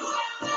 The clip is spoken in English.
Yeah.